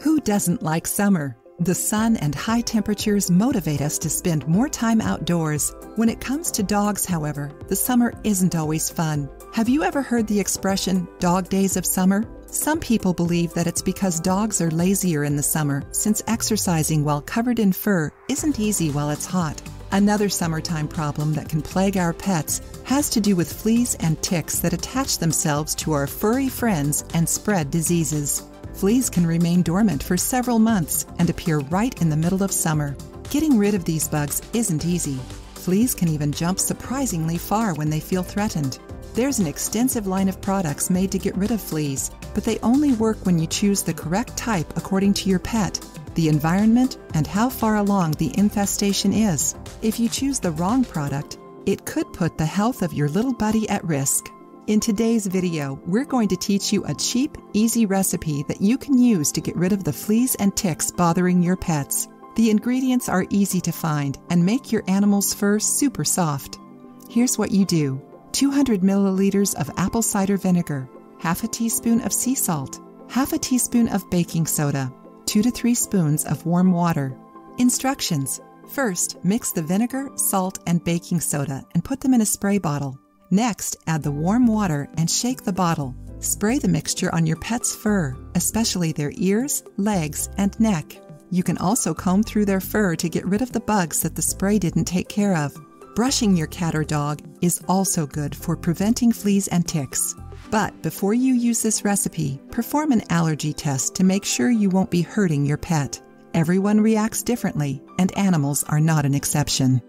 Who doesn't like summer? The sun and high temperatures motivate us to spend more time outdoors. When it comes to dogs, however, the summer isn't always fun. Have you ever heard the expression, dog days of summer? Some people believe that it's because dogs are lazier in the summer, since exercising while covered in fur isn't easy while it's hot. Another summertime problem that can plague our pets has to do with fleas and ticks that attach themselves to our furry friends and spread diseases. Fleas can remain dormant for several months and appear right in the middle of summer. Getting rid of these bugs isn't easy. Fleas can even jump surprisingly far when they feel threatened. There's an extensive line of products made to get rid of fleas, but they only work when you choose the correct type according to your pet, the environment, and how far along the infestation is. If you choose the wrong product, it could put the health of your little buddy at risk. In today's video, we're going to teach you a cheap, easy recipe that you can use to get rid of the fleas and ticks bothering your pets. The ingredients are easy to find and make your animal's fur super soft. Here's what you do 200 milliliters of apple cider vinegar, half a teaspoon of sea salt, half a teaspoon of baking soda, 2 to 3 spoons of warm water. Instructions First, mix the vinegar, salt, and baking soda and put them in a spray bottle. Next, add the warm water and shake the bottle. Spray the mixture on your pet's fur, especially their ears, legs, and neck. You can also comb through their fur to get rid of the bugs that the spray didn't take care of. Brushing your cat or dog is also good for preventing fleas and ticks. But before you use this recipe, perform an allergy test to make sure you won't be hurting your pet. Everyone reacts differently, and animals are not an exception.